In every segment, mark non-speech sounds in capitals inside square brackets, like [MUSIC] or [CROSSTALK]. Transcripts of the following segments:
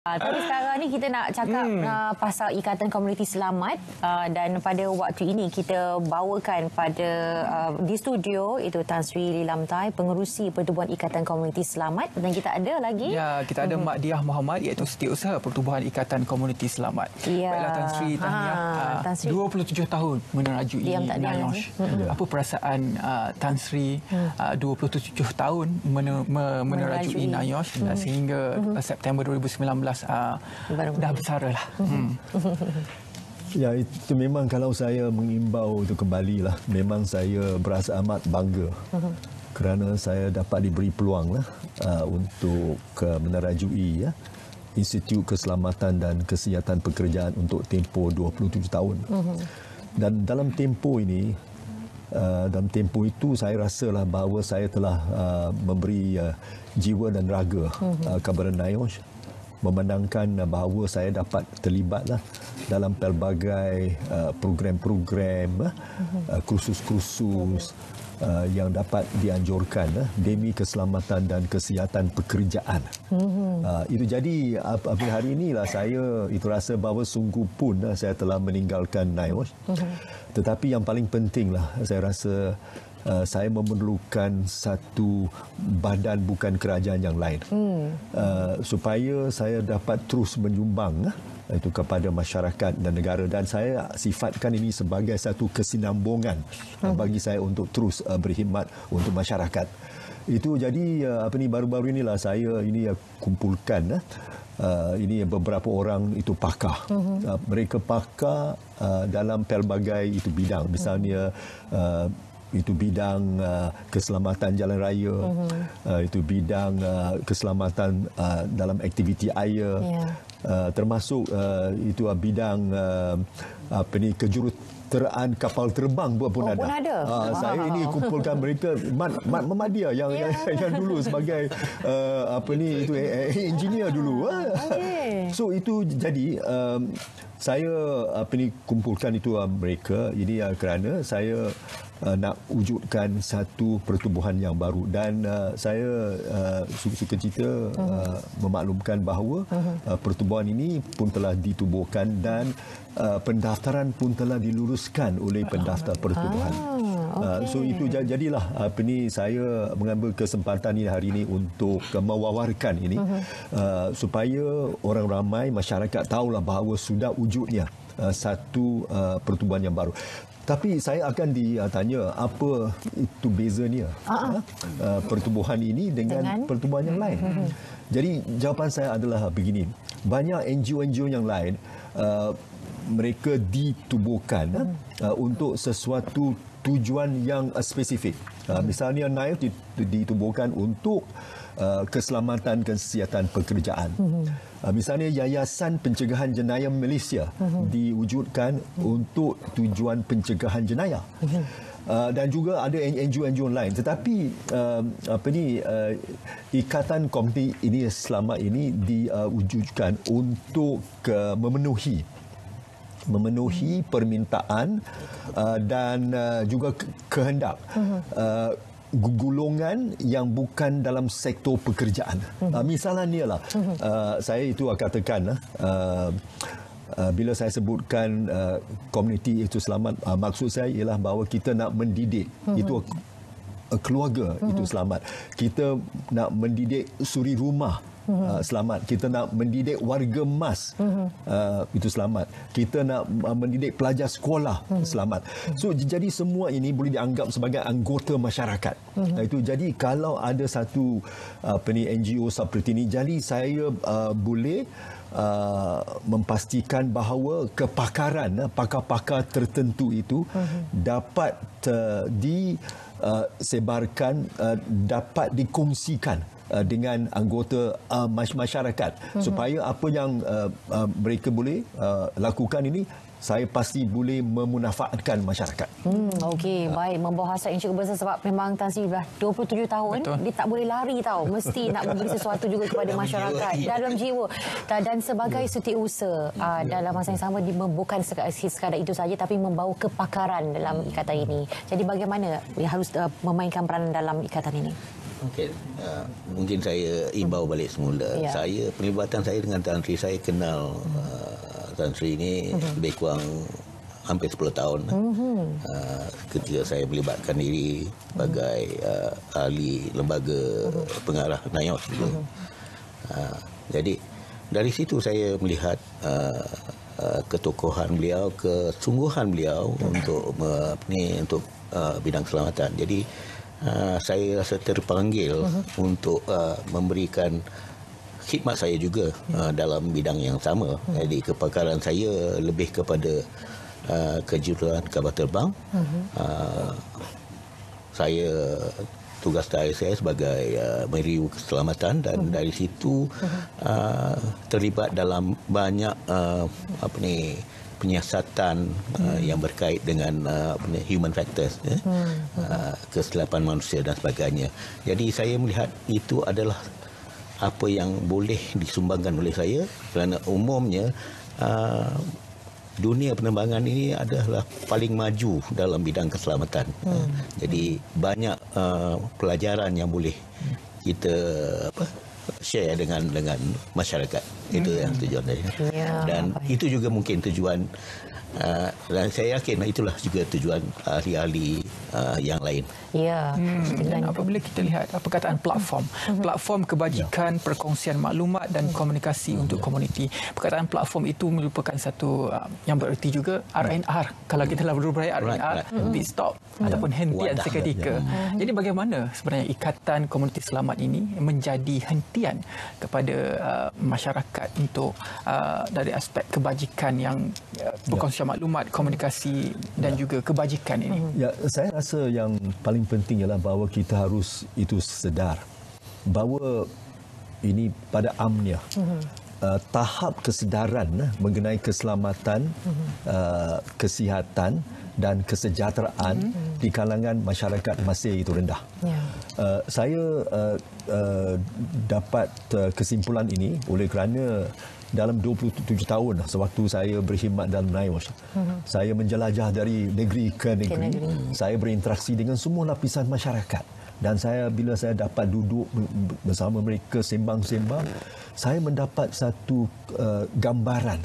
Uh, tapi sekarang ni kita nak cakap hmm. uh, pasal Ikatan Komuniti Selamat uh, dan pada waktu ini kita bawakan pada uh, di studio itu Tan Sri Lilam Tai pengerusi Pertubuhan Ikatan Komuniti Selamat dan kita ada lagi Ya, kita ada hmm. Mak Diah Muhammad iaitu Setiausaha Pertubuhan Ikatan Komuniti Selamat. Ya. Baiklah Tan Sri Tahniah. Ha, Tan Sri. 27 tahun menerajui Diam tak diam, NIOSH. Hmm. Apa perasaan uh, Tan Sri uh, 27 tahun mener, me, menerajui Menerajui. NIOSH hmm. sehingga uh, September 2019 uh, Baru dah bersara lah. Hmm. Ya itu memang kalau saya mengimbau untuk kembali lah memang saya berasa amat bangga uh-huh. kerana saya dapat diberi peluang lah uh, untuk uh, menerajui ya Institut Keselamatan dan Kesihatan Pekerjaan untuk tempoh 27 tahun. Uh-huh. Dan dalam tempoh ini uh, dalam tempoh itu saya rasalah bahawa saya telah uh, memberi uh, jiwa dan raga uh, kepada NIOSH memandangkan bahawa saya dapat terlibatlah dalam pelbagai uh, program-program uh, kursus-kursus uh, yang dapat dianjurkan uh, demi keselamatan dan kesihatan pekerjaan. Uh, itu jadi ap- apabila hari inilah saya itu rasa bahawa sungguh pun uh, saya telah meninggalkan NIOSH. Tetapi yang paling pentinglah saya rasa Uh, saya memerlukan satu badan bukan kerajaan yang lain hmm. uh, supaya saya dapat terus menyumbang uh, itu kepada masyarakat dan negara dan saya sifatkan ini sebagai satu kesinambungan hmm. bagi saya untuk terus uh, berkhidmat untuk masyarakat itu jadi uh, apa ni baru-baru inilah saya ini uh, kumpulkan uh, uh, ini beberapa orang itu pakar uh-huh. uh, mereka pakar uh, dalam pelbagai itu bidang misalnya uh, itu bidang uh, keselamatan jalan raya, uh-huh. uh, itu bidang uh, keselamatan uh, dalam aktiviti air, yeah. uh, termasuk uh, itu uh, bidang uh, apa ni kejuruteraan kapal terbang pun, pun Oh, ada. pun ada? Uh, Saya Wow. ini kumpulkan mereka Mat, Mat Memadia yang, Yeah. yang [LAUGHS] yang dulu sebagai uh, apa ni itu eh, eh, engineer dulu. ah. Okey. So itu jadi um, saya apa ni kumpulkan itu uh, mereka ini uh, kerana saya uh, nak wujudkan satu pertubuhan yang baru. Dan uh, saya uh, suka cita uh, memaklumkan bahawa uh, pertubuhan ini pun telah ditubuhkan dan uh, pendaftaran pun telah diluruskan oleh pendaftar pertubuhan. Ah, Uh, so itu ja- jadilah apa ni saya mengambil kesempatan ini hari ini untuk uh, mewawarkan ini uh, supaya orang ramai masyarakat tahulah bahawa sudah wujudnya uh, satu uh, pertubuhan yang baru. Tapi saya akan ditanya apa itu bezanya uh, uh, ini dengan, Dengan? pertubuhan yang lain. Jadi jawapan saya adalah begini. Banyak NGO-NGO yang lain uh, mereka ditubuhkan uh, untuk sesuatu tujuan yang uh, spesifik. Uh, misalnya NIOS ditubuhkan untuk uh, keselamatan kesihatan pekerjaan. Uh, misalnya Yayasan Pencegahan Jenayah Malaysia diwujudkan untuk tujuan pencegahan jenayah. Uh, dan juga ada NGO-NGO lain. Tetapi uh, apa ni uh, ikatan komiti ini selama ini diwujudkan untuk uh, memenuhi memenuhi permintaan uh, dan uh, juga ke- kehendak. Uh, golongan yang bukan dalam sektor pekerjaan. Uh, misalnya lah, uh, saya itu akan katakan uh, uh, bila saya sebutkan uh, komuniti itu selamat, uh, maksud saya ialah bahawa kita nak mendidik. Itu uh, keluarga itu selamat. Kita nak mendidik suri rumah Uh, selamat. Kita nak mendidik warga emas uh, itu selamat. Kita nak uh, mendidik pelajar sekolah selamat. So jadi semua ini boleh dianggap sebagai anggota masyarakat. Uh, itu jadi kalau ada satu apa ni NGO seperti ini jadi saya uh, boleh Uh, memastikan bahawa kepakaran uh, pakar-pakar tertentu itu dapat uh, disebarkan uh, dapat dikongsikan uh, dengan anggota uh, mas- masyarakat supaya apa yang uh, uh, mereka boleh uh, lakukan ini saya pasti boleh memunafaatkan masyarakat. Hmm, okey, baik. Membawa hasrat yang cukup besar sebab memang Tan Sri dah 27 tahun, Betul. dia tak boleh lari tau. Mesti nak memberi sesuatu juga kepada [LAUGHS] masyarakat dalam jiwa. Dan, dan sebagai setiausaha uh, dalam masa yang sama dia bukan sekadar, itu saja tapi membawa kepakaran dalam ikatan ini. Jadi bagaimana yang harus uh, memainkan peranan dalam ikatan ini? Okey, uh, mungkin saya imbau balik semula. Ya. Saya pelibatan saya dengan Tan Sri saya kenal uh, Tan Sri ini lebih kurang hampir 10 tahun. Uh, ketika saya melibatkan diri sebagai uh, ahli lembaga pengarah NAYOS dulu. Uh, jadi dari situ saya melihat uh, uh, ketokohan beliau, kesungguhan beliau untuk me, apa ni untuk uh, bidang keselamatan. Jadi uh, saya rasa terpanggil untuk uh, memberikan khidmat saya juga uh, dalam bidang yang sama. Jadi kepakaran saya lebih kepada uh, kejuruan kapal terbang. Uh, saya tugas dari saya sebagai uh, mereview keselamatan dan Mhm. dari situ uh, terlibat dalam banyak uh, apa ni penyiasatan uh, Mhm. yang berkait dengan uh, human factors ya. Uh, kesilapan manusia dan sebagainya. Jadi saya melihat itu adalah apa yang boleh disumbangkan oleh saya kerana umumnya uh, dunia penerbangan ini adalah paling maju dalam bidang keselamatan. Hmm. Jadi banyak uh, pelajaran yang boleh kita apa share dengan dengan masyarakat. Itu yang tujuan saya. Ya, Dan baik. itu juga mungkin tujuan uh, dan saya yakin itulah juga tujuan ahli-ahli uh, yang lain. Ya. Hmm, dan Dengan apabila kita lihat perkataan platform, platform kebajikan, perkongsian maklumat dan komunikasi untuk komuniti. Perkataan platform itu merupakan satu uh, yang bererti juga RNR. Kalau kita dalam berubah Right, RNR, right. pit stop ataupun hentian Wadah. seketika. Jadi bagaimana sebenarnya ikatan komuniti selamat ini menjadi hentian kepada uh, masyarakat untuk uh, dari aspek kebajikan yang uh, perkongsian maklumat, komunikasi dan juga kebajikan ini. Ya, saya rasa yang paling penting ialah bahawa kita harus itu sedar bahawa ini pada amnya uh, tahap kesedaran uh, mengenai keselamatan, uh, kesihatan dan kesejahteraan di kalangan masyarakat masih itu rendah. Ya. Uh, saya uh, uh, dapat uh, kesimpulan ini oleh kerana dalam 27 tahun lah sewaktu saya berkhidmat dalam NIOSH. Saya menjelajah dari negeri ke negeri. negeri. Saya berinteraksi dengan semua lapisan masyarakat. Dan saya bila saya dapat duduk bersama mereka sembang-sembang, saya mendapat satu uh, gambaran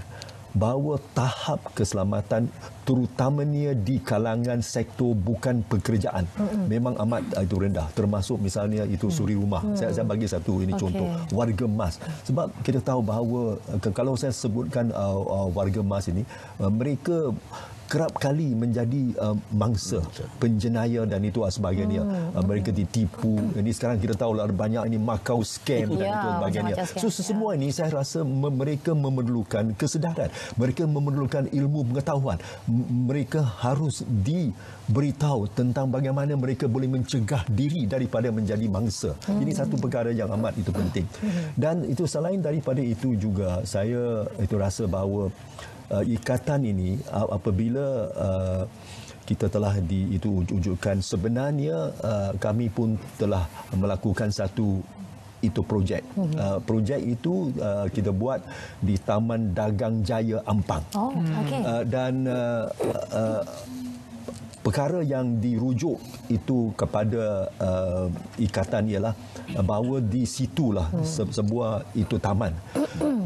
bahawa tahap keselamatan terutamanya di kalangan sektor bukan pekerjaan mm-hmm. memang amat uh, itu rendah termasuk misalnya itu suri rumah mm. saya saya bagi satu ini Okey. contoh warga mas sebab kita tahu bahawa uh, kalau saya sebutkan uh, uh, warga mas ini uh, mereka kerap kali menjadi uh, mangsa penjenayah dan itu sebagainya hmm. uh, mereka ditipu. Ini sekarang kita tahu lah banyak ini makau scam dan Ya, itu sebagainya so semua ini saya rasa me- mereka memerlukan kesedaran. Mereka memerlukan ilmu pengetahuan. M- mereka harus diberitahu tentang bagaimana mereka boleh mencegah diri daripada menjadi mangsa. Ini satu perkara yang amat itu penting. Dan itu selain daripada itu juga saya itu rasa bahawa uh, ikatan ini uh, apabila uh, kita telah di itu wujudkan sebenarnya uh, kami pun telah melakukan satu itu projek. Uh, projek itu uh, kita buat di Taman Dagang Jaya Ampang. Oh, okey. Uh, dan uh, uh, perkara yang dirujuk itu kepada uh, ikatan ialah bahawa di situlah se- sebuah itu taman.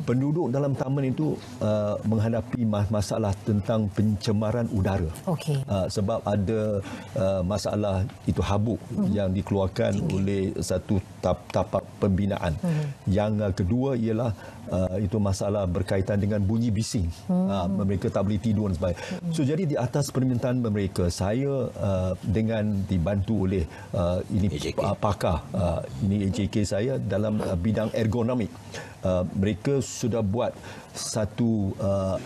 Penduduk dalam taman itu uh, menghadapi mas- masalah tentang pencemaran udara. Okey. Uh, sebab ada uh, masalah itu habuk yang dikeluarkan oleh satu tap, tapak pembinaan. Yang uh, kedua ialah uh, itu masalah berkaitan dengan bunyi bising. Uh, mereka tak boleh tidur dan sebagainya. So jadi di atas permintaan mereka saya uh, dengan dibantu oleh uh, ini AJK. uh, pakar uh, ini AJK saya dalam uh, bidang ergonomik. Uh, mereka sudah buat satu uh,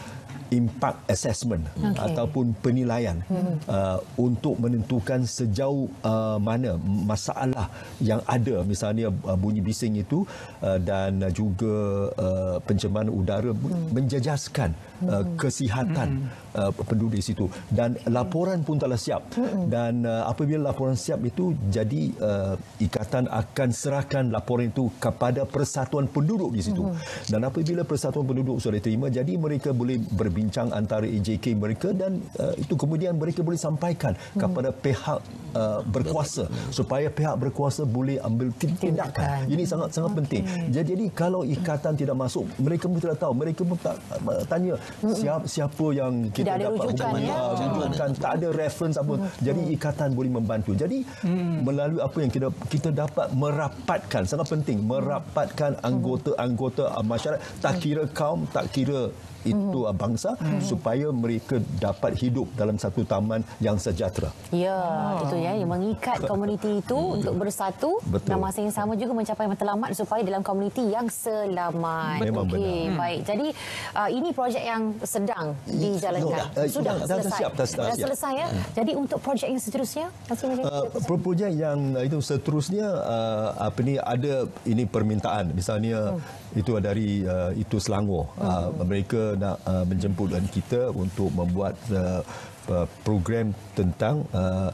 impact assessment Okey. ataupun penilaian uh, untuk menentukan sejauh uh, mana masalah yang ada. Misalnya uh, bunyi bising itu uh, dan juga uh, pencemaran udara menjejaskan uh, kesihatan uh, penduduk di situ. Dan laporan pun telah siap. Dan uh, apabila laporan siap itu jadi uh, ikatan akan serahkan laporan itu kepada persatuan penduduk di situ. Dan apabila persatuan penduduk sudah terima jadi mereka boleh berbincang bincang antara AJK mereka dan uh, itu kemudian mereka boleh sampaikan hmm. kepada pihak uh, berkuasa supaya pihak berkuasa boleh ambil tindakan. Ini sangat sangat okay. penting. Jadi, jadi kalau ikatan tidak masuk, mereka pun tidak tahu. Mereka pun tak uh, tanya siapa siapa yang kita Tidak dapat rujukan, ya. rujukan, tak ada reference apa. Jadi ikatan boleh membantu. Jadi melalui apa yang kita kita dapat merapatkan sangat penting merapatkan anggota-anggota uh, masyarakat tak kira kaum tak kira itu uh, bangsa supaya mereka dapat hidup dalam satu taman yang sejahtera. Ya, itu ya yang mengikat [LAUGHS] komuniti itu untuk bersatu Betul. dan masa yang sama juga mencapai matlamat supaya dalam komuniti yang selamat. Memang Okey, baik. Jadi uh, ini projek yang sedang dijalankan. Dah, eh, Sudah dah- dah selesai. siap, dah- dah Dah selesai ya. Jadi untuk projek yang seterusnya? Uh, projek yang uh, itu seterusnya uh, apa ni ada ini permintaan misalnya hmm. itu dari uh, itu Selangor uh, mereka nak uh, menjemput kita untuk membuat uh, program tentang uh,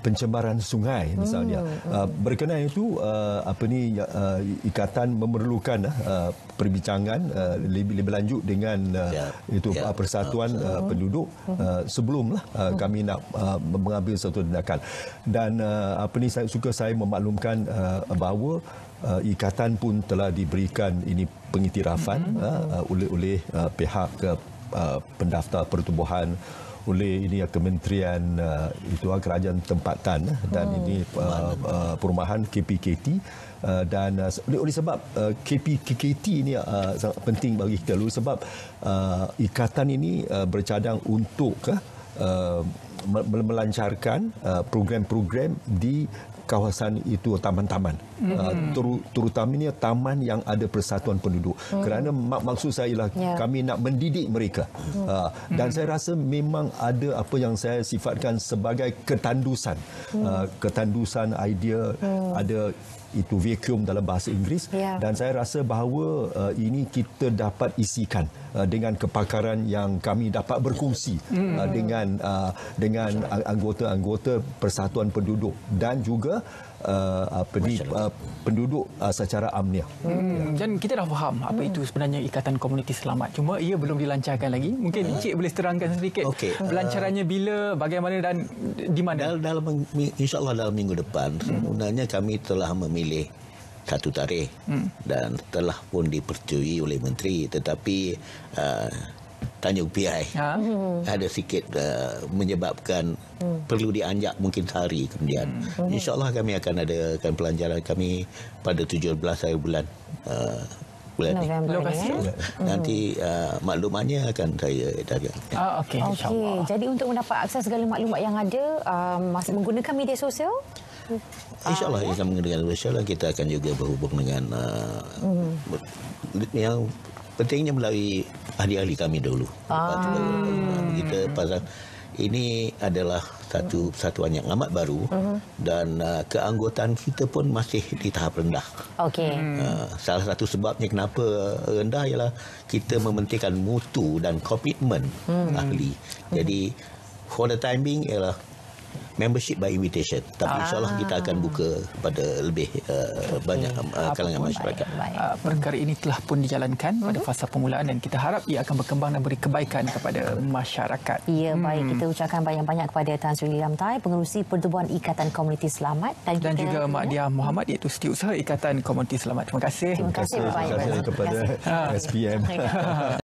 pencemaran sungai misalnya uh, berkenaan itu uh, apa ni uh, ikatan memerlukan uh, perbincangan uh, lebih lebih lanjut dengan uh, Ya. itu Ya. uh, persatuan uh, penduduk uh, sebelumlah uh, kami nak uh, mengambil satu tindakan. Dan uh, apa ni saya suka saya memaklumkan uh, bahawa uh, ikatan pun telah diberikan ini pengiktirafan uh, uh, oleh oleh uh, pihak uh, pendaftar pertubuhan oleh ini ya, kementerian uh, itu uh, kerajaan tempatan uh, dan ini uh, uh, perumahan KPKT uh, dan uh, oleh, sebab uh, KPKT ini uh, sangat penting bagi kita. Oleh sebab uh, ikatan ini uh, bercadang untuk uh, melancarkan uh, program-program di kawasan itu taman-taman mm-hmm. uh, ter- terutamanya taman yang ada persatuan penduduk mm. kerana mak- maksud saya ialah Ya. kami nak mendidik mereka mm. uh, dan mm. saya rasa memang ada apa yang saya sifatkan sebagai ketandusan mm. uh, ketandusan idea mm. ada itu vacuum dalam bahasa Inggeris Ya. dan saya rasa bahawa uh, ini kita dapat isikan uh, dengan kepakaran yang kami dapat berkongsi mm. uh, dengan uh, dengan anggota-anggota persatuan penduduk dan juga uh, apa ni uh, penduduk uh, secara amniah. Hmm, dan kita dah faham apa itu sebenarnya Ikatan Komuniti Selamat. Cuma ia belum dilancarkan lagi. Mungkin Encik boleh terangkan sedikit Okey. pelancarannya bila, bagaimana dan di mana? Dalam, dalam insyaallah dalam minggu depan sebenarnya kami telah memilih satu tarikh dan telah pun dipercayai oleh menteri tetapi uh, tanya UPI Ha? ada sikit uh, menyebabkan perlu dianjak mungkin sehari kemudian insyaallah kami akan adakan pelancaran kami pada 17 hari bulan uh, bulan ni November Lokasi? ni. ya. nanti uh, maklumatnya akan saya edarkan Ah, okey, Okey, insyaAllah. jadi untuk mendapat akses segala maklumat yang ada, masih menggunakan media sosial? InsyaAllah kita menggunakan sosial dan kita akan juga berhubung dengan uh, ber- yang pentingnya melalui ahli-ahli kami tu, uh, kita pasal ini adalah satu persatuan yang amat baru dan uh, keanggotaan kita pun masih di tahap rendah. Okey. Uh, salah satu sebabnya kenapa rendah ialah kita mementingkan mutu dan komitmen ahli. Jadi for the time being ialah membership by invitation. Tapi insyaAllah kita akan buka pada lebih uh, banyak uh, kalangan masyarakat. Baik. Uh, perkara ini telah pun dijalankan pada fasa permulaan dan kita harap ia akan berkembang dan beri kebaikan kepada masyarakat. Ya, baik. Kita ucapkan banyak-banyak kepada Tan Sri Liam Tai, pengerusi Pertubuhan Ikatan Komuniti Selamat. Dan, Dan kita, juga Mak Dia Muhammad iaitu Setiausaha Ikatan Komuniti Selamat. Terima kasih. Terima kasih Terima banyak. kasih kepada Terima kasih. SPM. [LAUGHS]